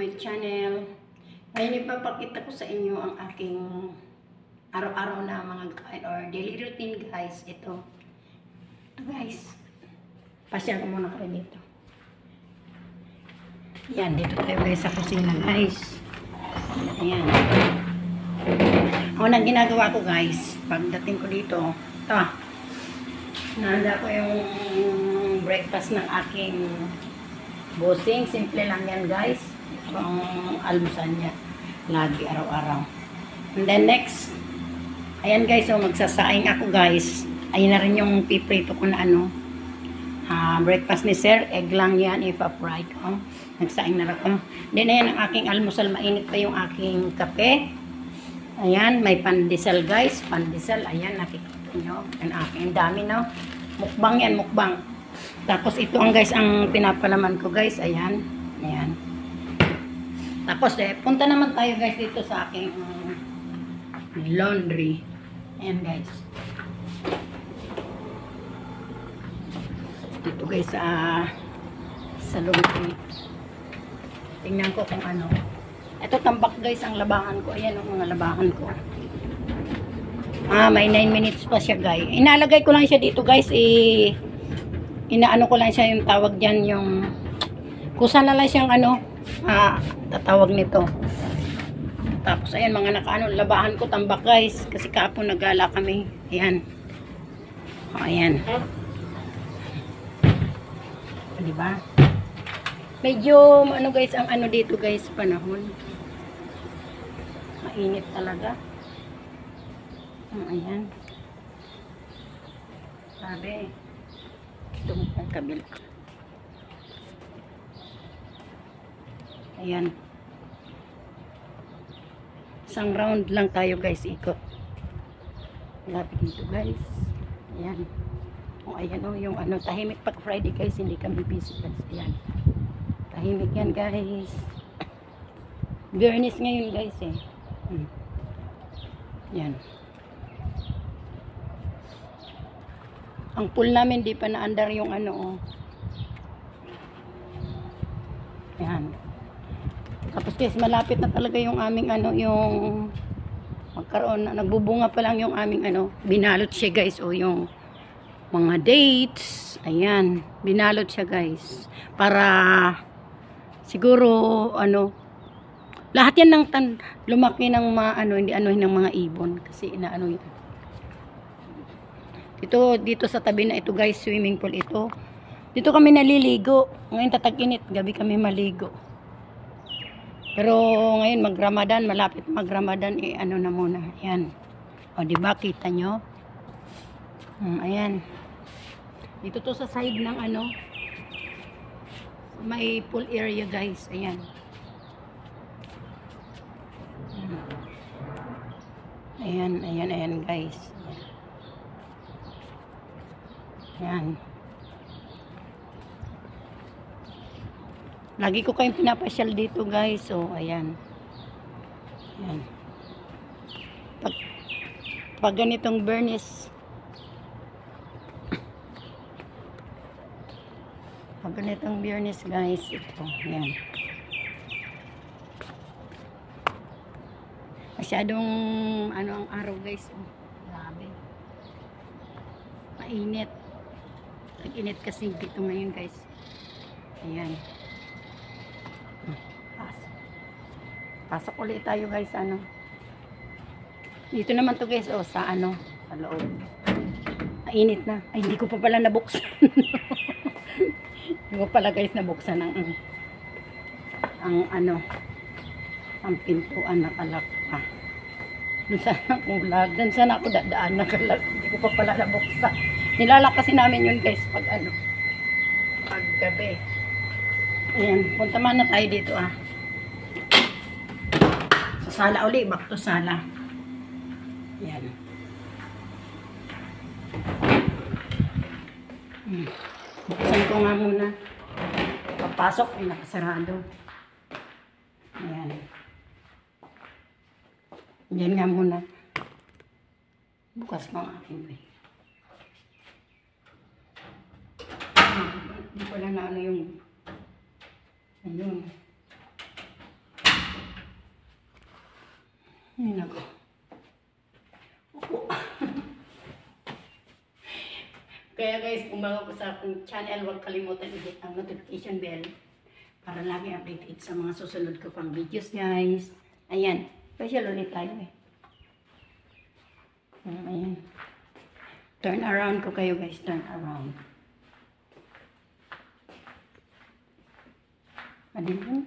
my channel. Ngayon ipapakita ko sa inyo ang aking araw-araw na mga kain or daily routine guys. Ito. Ito guys. Pasyal ko muna kayo dito. Yan, dito tayo guys sa kusina guys. Ayan. Ang unang ginagawa ko guys, pagdating ko dito, ito. Nanda ko yung breakfast ng aking Busing, simple lang yan guys. Ito ang almusan niya. Lagi, araw-araw. And then next, ayan guys, so magsasaing ako guys. Ayun na rin yung piprito ko na ano. ah, breakfast ni Sir, egg lang yan, if-upright. Oh. Nagsaing na ako. Then ayan ang aking almusal, mainit pa yung aking kape. Ayan, may pandesal guys. Pandesal, ayan, nakikita nyo. Ang aking dami no. Mukbang yan, mukbang. Tapos ito ang guys ang pinapalaman ko guys. Ayan. Ayan. Tapos eh, punta naman tayo guys dito sa aking um, laundry. Ayan guys. Dito guys sa sa laundry. Tingnan ko kung ano. Ito tambak guys ang labahan ko. Ayan ang mga labahan ko. Ah, may 9 minutes pa siya guys. Inalagay ko lang siya dito guys. Eh, inaano ko lang siya yung tawag dyan yung kusa na lang siyang ano ah, tatawag nito. Tapos ayan mga nakaano labahan ko tambak guys. Kasi kapon nagala kami. Ayan. O ayan. O, diba? Medyo ano guys ang ano dito guys panahon. Mainit talaga. O, ayan. Sabi ito ang kabila. Ayan. Isang round lang tayo guys, ikot. Lapit dito guys. Ayan. O ayan o, yung ano, tahimik pag Friday guys, hindi kami busy guys. Ayan. Tahimik yan guys. Bernis ngayon guys eh. Hmm. Ayan. Ang pool namin di pa naandar yung ano oh. Yan. Guys, malapit na talaga yung aming ano, yung magkaroon na, nagbubunga pa lang yung aming ano, binalot siya guys, o yung mga dates, ayan, binalot siya guys, para siguro, ano, lahat yan ng tan, lumaki ng mga ano, hindi ano ng mga ibon, kasi inaano yun. Dito, dito sa tabi na ito guys, swimming pool ito. Dito kami naliligo. Ngayon tatag-init, gabi kami maligo. Pero ngayon mag-Ramadan, malapit mag-Ramadan, eh ano na muna. Ayan. O, di ba kita nyo? Hmm, ayan. Dito to sa side ng ano, may pool area guys. Ayan. Ayan, ayan, ayan guys. Ayan. Lagi ko kayong pinapasyal dito guys. So, ayan. Ayan. Pag, pag ganitong bernice, pag ganitong bernice guys, ito. Ayan. Masyadong, ano ang araw guys. Oh, grabe. Mainit. Nag-init kasi dito ngayon guys. Ayan. Pasok. Pasok ulit tayo guys. Ano. Dito naman to guys. Oh, sa ano. Sa loob. Mainit na. Ay, hindi ko pa pala nabuksan. hindi ko pala guys nabuksan ang, ang, ano. Ang pintuan nakalak pa. Doon sana ulag. Doon sana ako dadaan nakalak. Hindi ko pa pala nabuksan. Nilalak kasi namin yun guys pag ano. Pag gabi. Ayan. Punta man na tayo dito ah. Sa sala uli. Back to sala. Ayan. Hmm. Buksan ko nga muna. Papasok ay nakasarado. Ayan. Yan nga muna. Bukas ko ang aking bay. Hindi ko na ano yung ayun. Ay, nako. Opo. Kaya guys, kung bago sa channel, huwag kalimutan i-hit ang notification bell para lagi updated sa mga susunod ko pang videos guys. Ayan. Special ulit tayo eh. Mm, Ayan. Turn around ko kayo guys. Turn around. Madilim.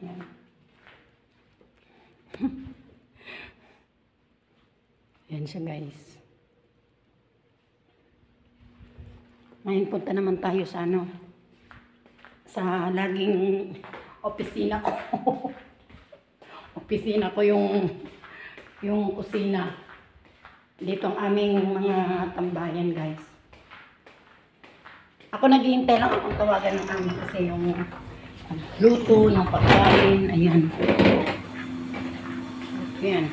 Ayan. Ayan siya guys. Ngayon punta naman tayo sa ano, sa laging opisina ko. opisina ko yung yung kusina. Dito ang aming mga tambayan, guys. Ako naghihintay lang akong tawagan ng amin kasi yung luto ng pagkain, ayan. Ayan.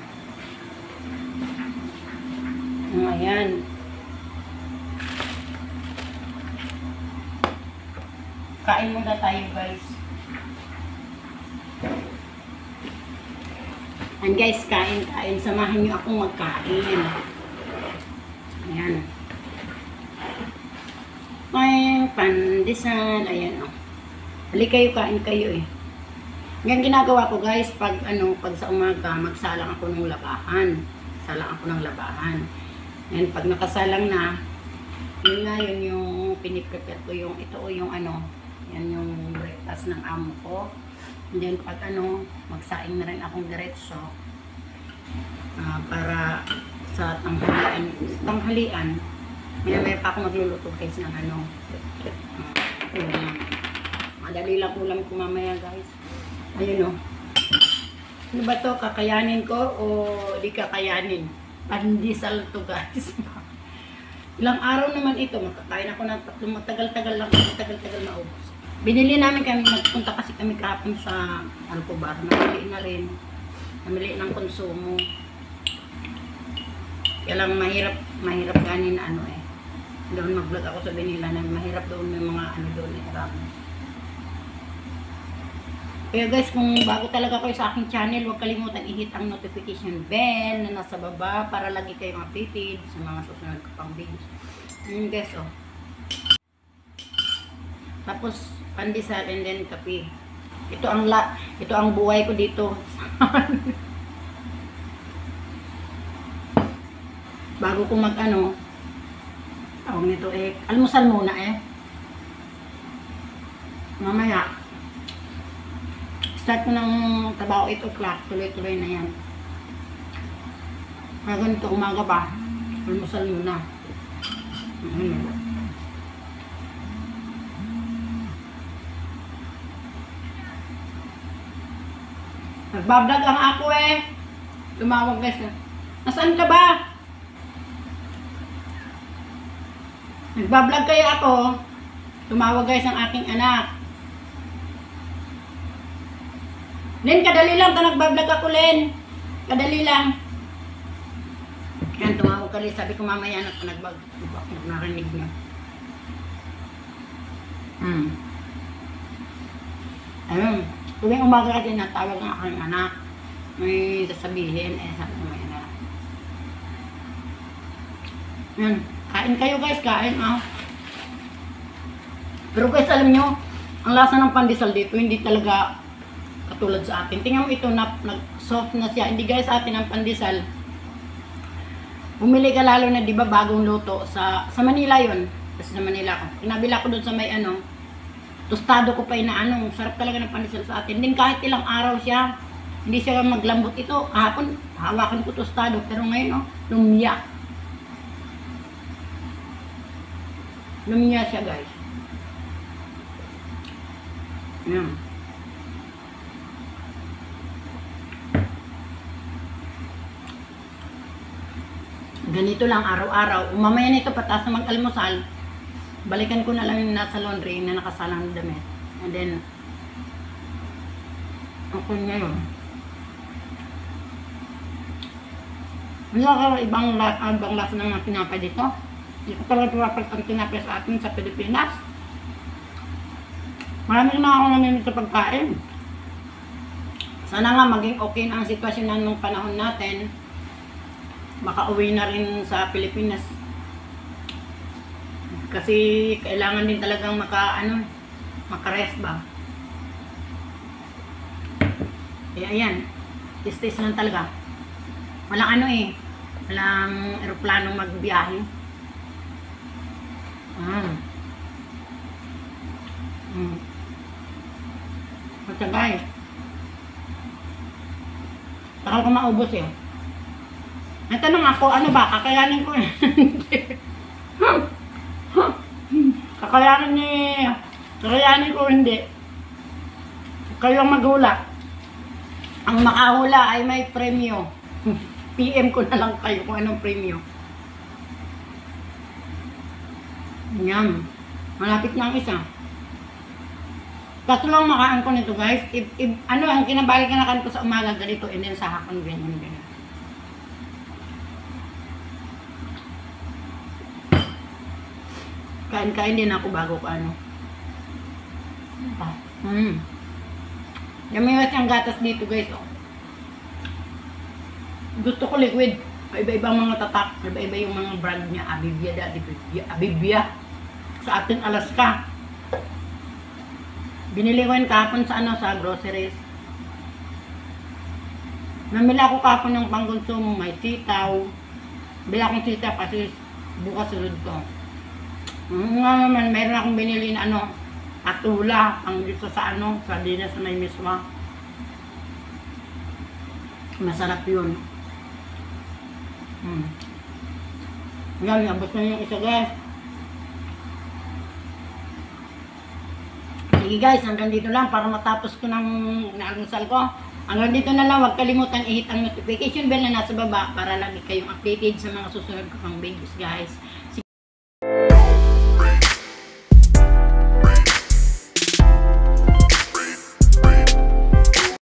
Ayan. Kain muna tayo, guys. And guys, kain, kain. Samahan niyo akong magkain. Ayan. May pandesal. Ayan, oh. Hali kayo, kain kayo eh. Yan ginagawa ko guys, pag ano, pag sa umaga, magsalang ako ng labahan. Salang ako ng labahan. Yan, pag nakasalang na, yun nga, yun yung piniprepare ko yung, ito o yung ano, yan yung breakfast ng amo ko. And then pag ano, magsaing na rin akong diretso ah, para sa tanghalian, tanghalian, may may pa ako magluluto guys ng ano. Uh, yung, madali lang ulam ko mamaya guys. Ayun o. Ano ba to? Kakayanin ko o di kakayanin? Pandisal to guys. Ilang araw naman ito, makakain ako ng tatlong matagal-tagal lang, matagal-tagal maubos. Binili namin kami, nagpunta kasi kami kahapon sa Alcobar, namili na rin. Namili ng konsumo. Kaya lang mahirap, mahirap ganin ano eh. Doon mag-vlog ako sa Binila na mahirap doon may mga ano doon eh. Kaya guys, kung bago talaga kayo sa aking channel, huwag kalimutan i-hit ang notification bell na nasa baba para lagi kayong updated sa mga susunod ko pang videos. Yun guys, oh. Tapos, pandesal and then kape. Ito ang la, ito ang buhay ko dito. bago ko mag ano, tawag nito eh, almusal muna eh. Mamaya, start ko ng trabaho 8 o'clock, tuloy-tuloy na yan. Kaya ganito, umaga pa, almusal muna. Ayun. Nagbablog ang ako eh. Tumawag guys na. Nasaan ka ba? Nagbablog kaya ako. Tumawag guys ang aking anak. Len, kadali lang ka nagbablog ako, Len. Kadali lang. Yan, tumawag ka rin. Sabi ko mamaya na nagbag. Narinig niya. Hmm. Ayun. Tuwing umaga kasi natawag ng aking anak. May sasabihin, eh, sabi may anak. Yan. Kain kayo guys, kain ah. Pero guys, alam nyo, ang lasa ng pandesal dito, hindi talaga katulad sa atin. Tingnan mo ito, na, nag-soft na siya. Hindi guys, atin ang pandesal. Bumili ka lalo na, di ba, bagong luto. Sa, sa Manila yon Kasi sa Manila ko. Pinabila ko doon sa may ano, tostado ko pa inaano. Sarap talaga ng pandesal sa atin. Din kahit ilang araw siya, hindi siya maglambot ito. Kahapon, hawakan ko tostado. Pero ngayon, oh, lumya. Lumya siya, guys. Yan. Ganito lang araw-araw. Mamaya nito patas na mag-almusal. Balikan ko na lang yung nasa laundry na nakasalang na damit. And then, ako ngayon. Wala ka ibang, ah, ibang lasa ng tinapay dito. Hindi ko talaga pinapag ang tinapay sa atin sa Pilipinas. Marami na ako namin sa pagkain. Sana nga maging okay na ang sitwasyon na nung panahon natin. Makauwi na rin sa Pilipinas. Kasi kailangan din talagang maka, ano, makarest ba? Kaya ayan, tis-tis lang talaga. Walang ano eh, walang eroplanong magbiyahe. Ah. Mm. Basta guys, takal ko maubos eh. Natanong ako, ano ba, kakayanin ko eh. kakayanin ni, kakayanin ko hindi. Kayo ang maghula. Ang makahula ay may premyo. PM ko na lang kayo kung anong premyo. Yum. Malapit na ang isa. Tatlo lang makaan ko nito guys. If, if, ano, ang kinabalikan ko sa umaga ganito and then sa hapon ganyan ganyan. Kain-kain din ako bago ko ano. Hmm. Yamiwas yung gatas dito guys. Oh. Gusto ko liquid. Iba-ibang mga tatak. Iba-iba yung mga brand niya. Abibia da. Abibia. Abibia. Sa atin Alaska. Binili ko yun kahapon sa ano, sa groceries. Namili ako kahapon ng pangkonsumo. May sitaw. Bila akong sitaw kasi bukas sunod ko. Mm, nga naman, mayroon akong binili na ano, atula, ang dito sa ano, sa dinas na may miswa. Masarap yun. Hmm. Yan, abot na yung isa guys. Sige guys, hanggang dito lang para matapos ko ng naalmusal ko. Hanggang dito na lang, huwag kalimutan i-hit ang notification bell na nasa baba para lagi kayong updated sa mga susunod ko pang videos guys.